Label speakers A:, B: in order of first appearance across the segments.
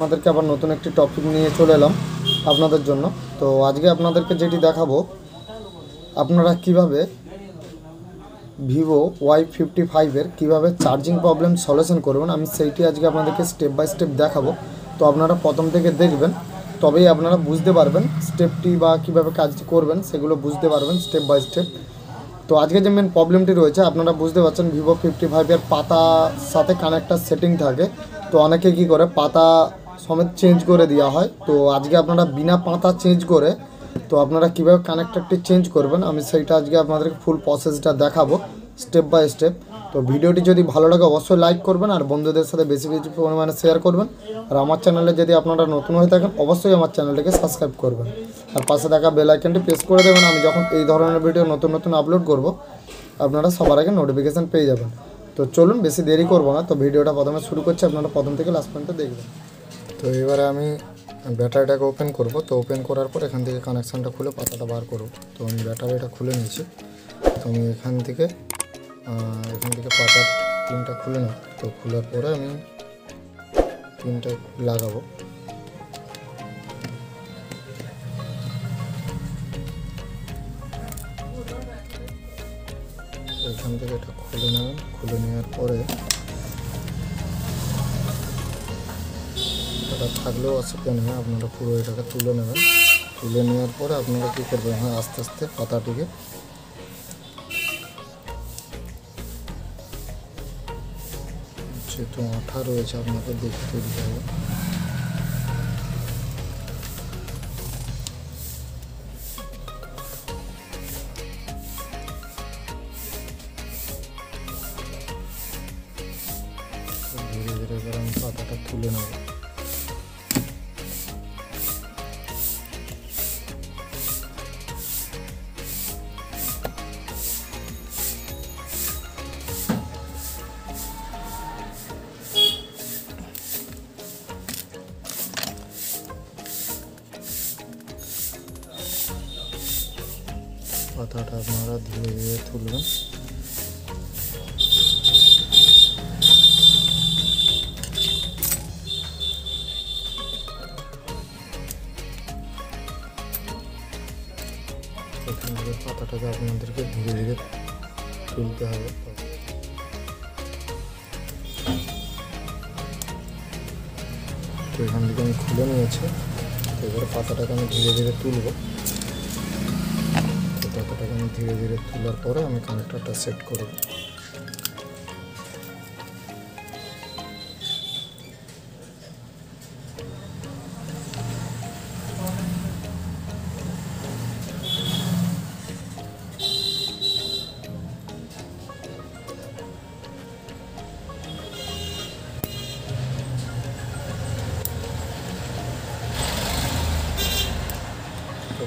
A: আপনাদেরকে আবার নতুন একটি টপিক নিয়ে চলে এলাম আপনাদের জন্য। তো আজকে আপনাদেরকে যেটি দেখাবো, আপনারা কীভাবে ভিভো ওয়াই ফিফটি ফাইভের কীভাবে চার্জিং প্রবলেম সলিউশন করবেন, আমি সেইটি আজকে আপনাদেরকে স্টেপ বাই স্টেপ দেখাবো। তো আপনারা প্রথম থেকে দেখবেন, তবেই আপনারা বুঝতে পারবেন স্টেপটি বা কীভাবে কাজটি করবেন, সেগুলো বুঝতে পারবেন স্টেপ বাই স্টেপ তো আজকে যে মেন প্রবলেমটি রয়েছে, আপনারা বুঝতে পারছেন ভিভো ফিফটি ফাইভের পাতা সাথে কানেক্টার সেটিং থাকে। তো অনেকে কি করে, পাতা সমেত চেঞ্জ করে দেওয়া হয়। তো আজকে আপনারা বিনা পাতা চেঞ্জ করে, তো আপনারা কীভাবে কানেক্টারটি চেঞ্জ করবেন, আমি সেইটা আজকে আপনাদেরকে ফুল প্রসেসটা দেখাবো স্টেপ বাই স্টেপ তো ভিডিওটি যদি ভালো লাগে, অবশ্যই লাইক করবেন, আর বন্ধুদের সাথে বেশি বেশি পরিমাণে শেয়ার করবেন। আর আমার চ্যানেলে যদি আপনারা নতুন হয়ে থাকেন, অবশ্যই আমার চ্যানেলটিকে সাবস্ক্রাইব করবেন। আর পাশে থাকা বেল আইকনটি প্রেস করে দেবেন, আমি যখন এই ধরনের ভিডিও নতুন নতুন আপলোড করব, আপনারা সবার আগে নোটিফিকেশান পেয়ে যাবেন। তো চলুন, বেশি দেরি করব না, তো ভিডিওটা প্রথমে শুরু করছি, আপনারা প্রথম থেকে লাস্ট পর্যন্ত দেখবেন। তো এবারে আমি ব্যাটারিটাকে ওপেন করব। তো ওপেন করার পর এখান থেকে কানেকশানটা খুলে পাতাটা বার করব। তো আমি ব্যাটারিটা খুলে নিয়েছি। তো আমি এখান থেকে এখান থেকে পাতার পিনটা খুলে নেব। তো খোলার পরে আমি পিনটা লাগাবো। এখান থেকে এটা খুলে নেবেন খুলে নেওয়ার পরে এটা থাকলেও অসুবিধা নেই আপনারা পুরো এটাকে তুলে নেবেন। তুলে নেওয়ার পরে আপনারা কী করবেন হ্যাঁ আস্তে আস্তে পাতাটিকে যেহেতু আঠা রয়েছে, আপনাকে দেখতে দিতে হবে। পাতাটা আপনারা ধীরে ধীরে তুলবেন। এখান থেকে পাতাটাকে আপনাদেরকে ধীরে ধীরে তুলতে হবে। তো এখান থেকে আমি খুলে নিয়েছি। এবার পাতাটাকে আমি ধীরে ধীরে তুলব। ধীরে ধীরে তোলার পরে আমি কানেক্টরটা সেট করব।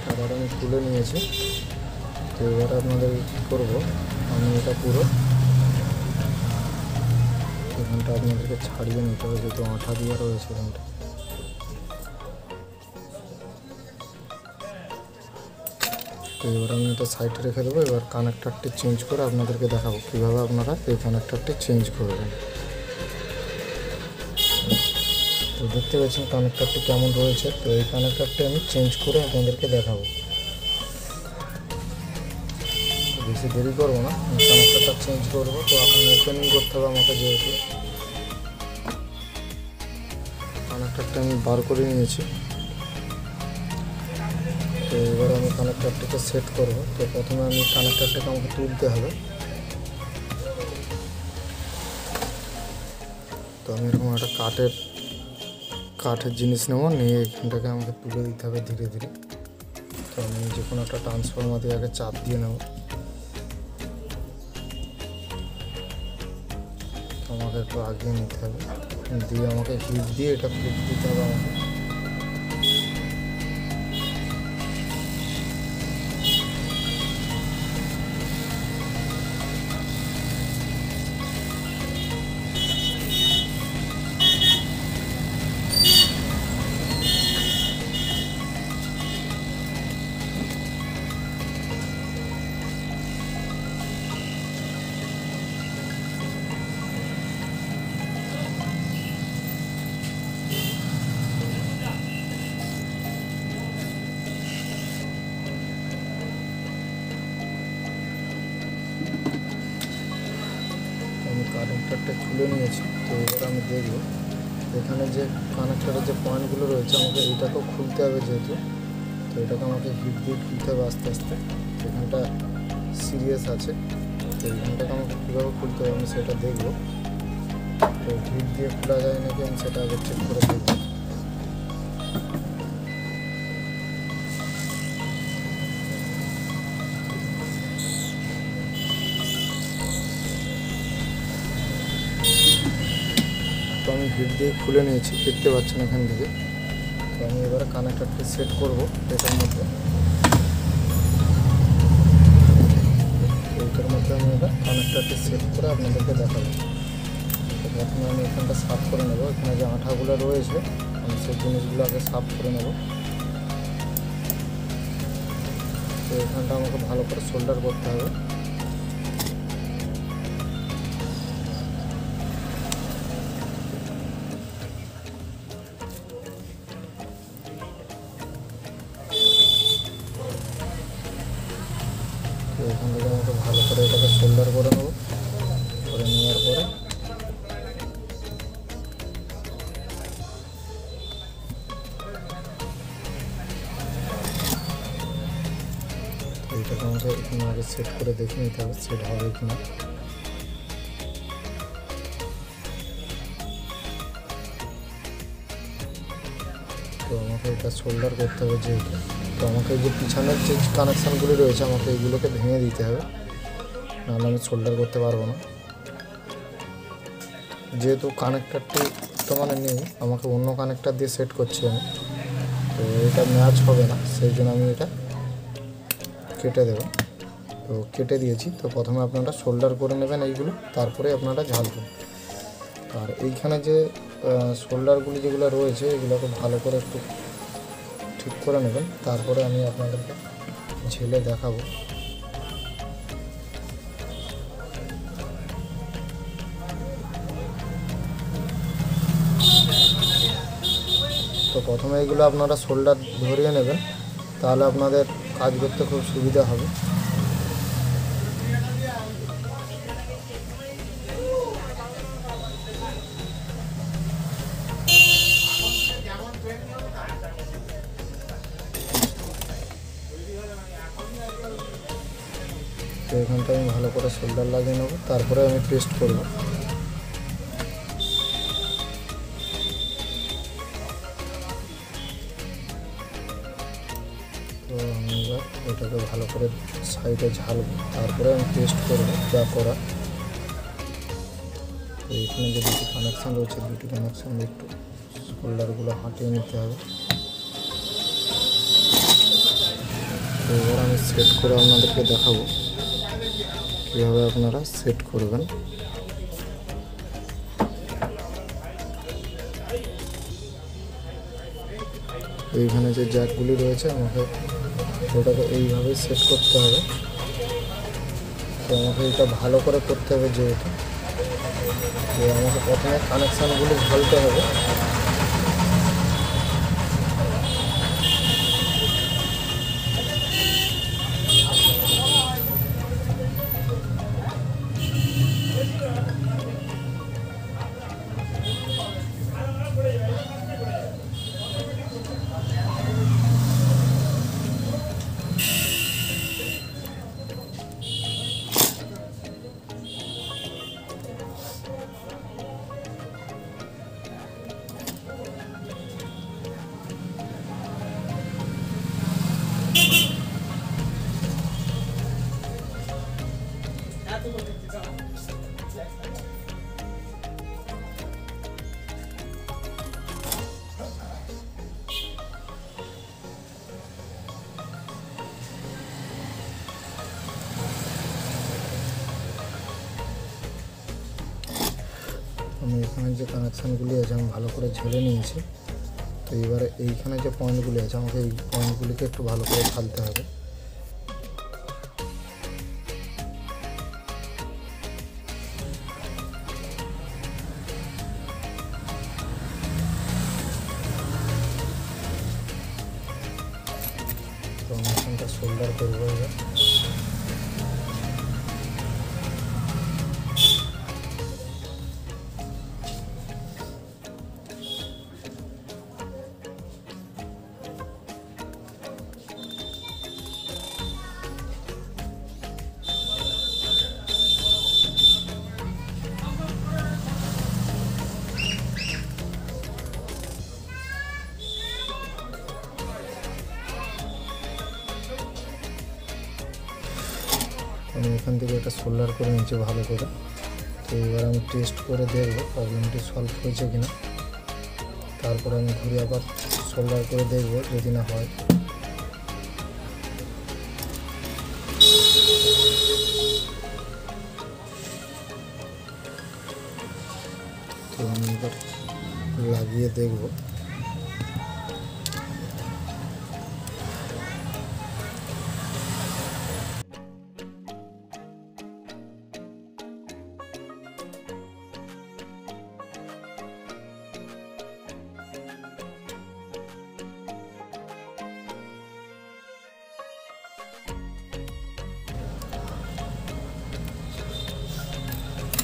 A: পাতাটা আমি তুলে নিয়েছি। তো এবার আপনাদের করব? আমি এটা পুরো। এখানটা আপনাদেরকে ছাড়িয়ে নিতে হবে, যেহেতু আঠা দেওয়া রয়েছে এখানটা। তো এবার আমি এটা সাইডে রেখে দেবো। এবার কানেক্টারটি চেঞ্জ করে আপনাদেরকে দেখাবো কীভাবে আপনারা এই কানেক্টারটি চেঞ্জ করবেন। তো দেখতে পাচ্ছেন কানেক্টারটি কেমন রয়েছে। তো এই কানেক্টারটি আমি চেঞ্জ করে আপনাদেরকে দেখাবো। বেশি দেরি করব না। কানেক্টারটা চেঞ্জ করব। তো এখন ওপেনিং করতে হবে আমাকে যেহেতু। কানেক্টারটা আমি বার করে নিয়েছি। তো এবার আমি কানেক্টারটাকে সেট করব। তো প্রথমে আমি কানেক্টারটাকে আমাকে তুলতে হবে। তো আমি এরকম একটা কাঠের কাঠের জিনিস নেব। নিয়ে এখানটাকে আমাকে তুলে দিতে হবে ধীরে ধীরে। তো আমি যে কোনো একটা ট্রান্সফর্মার দিয়ে আগে চাপ দিয়ে নেব। আমাকে একটু আগিয়ে নিতে হবে দিয়ে আমাকে হিট দিয়ে এটা ফ্লিপ দিতে হবে আমাকে খুলে নিয়েছি। তো এবার আমি দেখব। এখানে যে কানেক্টারের যে পয়েন্টগুলো রয়েছে, আমাকে এটাকেও খুলতে হবে যেহেতু। তো এটাকে আমাকে হিট দিয়ে খুলতে হবে আস্তে আস্তে। এখানটা সিরিয়াস আছে। তো এখানটাকে আমাকে কীভাবে খুলতে হবে আমি সেটা দেখব। তো হিট দিয়ে খোলা যায় নাকি আমি সেটা আগে চেক করে দেখব। হিট দিয়ে খুলে নিয়েছি, দেখতে পাচ্ছেন এখান থেকে। তো আমি এবার কানেক্টারটি সেট করব এটার মধ্যে। এইটার মধ্যে আমি এটা কানেক্টারটি সেট করে আপনাদেরকে দেখাবো। প্রথমে আমি এখানটা সাফ করে নেব। এখানে যে আঠাগুলো রয়েছে, আমি সেই জিনিসগুলো আগে সাফ করে নেব। তো এখানটা আমাকে ভালো করে শোল্ডার করতে হবে। এটাকে আগে সেট করে দেখে নিতে হবে সেট হবে কি না তো আমাকে এটা শোল্ডার করতে হবে যেহেতু। তো আমাকে যে পিছনের যে কানেকশানগুলি রয়েছে, আমাকে এগুলোকে ভেঙে দিতে হবে। নাহলে আমি শোল্ডার করতে পারব না। যেহেতু কানেক্টারটি বর্তমানে নেই, আমাকে অন্য কানেক্টার দিয়ে সেট করছি আমি। তো এটা ম্যাচ হবে না, সেই জন্য আমি এটা কেটে দেবো। তো কেটে দিয়েছি। তো প্রথমে আপনারা শোল্ডার করে নেবেন এইগুলো, তারপরে আপনারা ঝালবেন আর এইখানে যে শোল্ডারগুলি যেগুলো রয়েছে, এগুলোকে ভালো করে একটু ঠিক করে নেবেন। তারপরে আমি আপনাদেরকে ঝেলে দেখাবো। তো প্রথমে এগুলো আপনারা শোল্ডার ধরিয়ে নেবেন। তাহলে আপনাদের কাজ করতে খুব সুবিধা হবে। তো এখানটা আমি ভালো করে শোল্ডার লাগিয়ে নেব, তারপরে আমি পেস্ট করব। তো আমি এটাকে ভালো করে সাইডে ঝালবো, তারপরে আমি পেস্ট করব যা করা তো এখানে যে দুটি কানেকশান রয়েছে, দুটি কানেকশান একটু শোল্ডারগুলো হাঁটিয়ে নিতে হবে। তো এবার আমি সেট করে আপনাদেরকে দেখাবো। কীভাবে আপনারা সেট করবেন? এইখানে যে জ্যাকগুলি রয়েছে, আমাকে ওটাকে এইভাবেই সেট করতে হবে। তো আমাকে এটা ভালো করে করতে হবে যেহেতু। আমাকে প্রথমে কানেকশানগুলি ঝালতে হবে। এখানে যে কানেকশানগুলি আছে, আমি ভালো করে ঝেলে নিয়েছি। তো এবারে এইখানে যে পয়েন্টগুলি আছে, আমাকে এই পয়েন্টগুলিকে একটু ভালো করে ঢালতে হবে। শোল্ডার করব এবার। এখান থেকে এটা সোল্ডার করে নিচ্ছি ভালো করে। তো এবার আমি টেস্ট করে দেখব প্রবলেমটি সলভ হয়েছে কিনা। তারপরে আমি ঘুরে আবার সোল্ডার করে দেখব যদি না হয়। তো আমি এবার লাগিয়ে দেখব।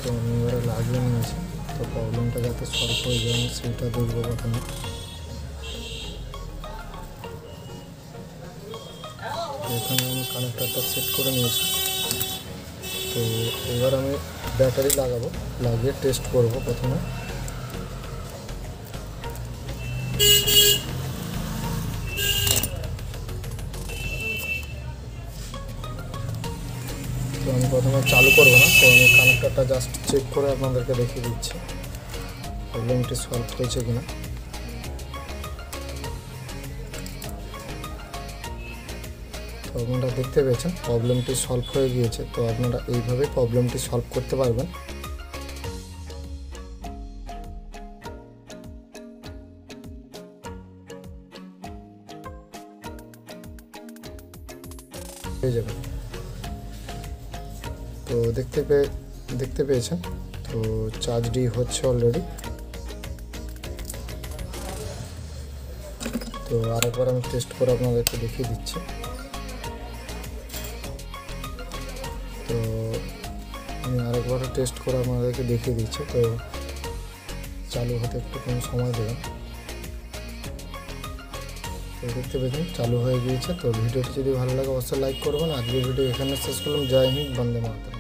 A: তো আমি এবারে লাগিয়ে নিয়েছি তো প্রবলেমটা যাতে সলভ হয়ে যায়, সেটা দেখব তো এখানে আমি কানেক্টারটা সেট করে নিয়েছি। তো এবার আমি ব্যাটারি লাগাবো, লাগিয়ে টেস্ট করব প্রথমে। কানেক্টারটা জাস্ট চেক করে আপনাদেরকে দেখিয়ে দিচ্ছি। প্রবলেমটি সলভ হয়েছে কিনা। তো আপনারা দেখতে পেয়েছেন প্রবলেমটি সলভ হয়ে গিয়েছে। তো আপনারা এইভাবে প্রবলেমটি সলভ করতে পারবেন। হয়ে যাবে। তো দেখতে পেয়ে দেখতে পেয়েছেন। তো চার্জটি হচ্ছে অলরেডি তো আরেকবার আমি টেস্ট করে আপনাদেরকে দেখিয়ে দিচ্ছি। তো আমি আরেকবার টেস্ট করে আপনাদেরকে দেখিয়ে দিচ্ছি। তো চালু হতে একটুখানি সময় দেবেন। তো দেখতে পেয়েছেন, চালু হয়ে গিয়েছে। তো ভিডিওটি যদি ভালো লাগে, অবশ্যই লাইক করবেন। আজকের ভিডিও এখানে শেষ করলাম। জয় হিন্দ, বন্দে মাতরম।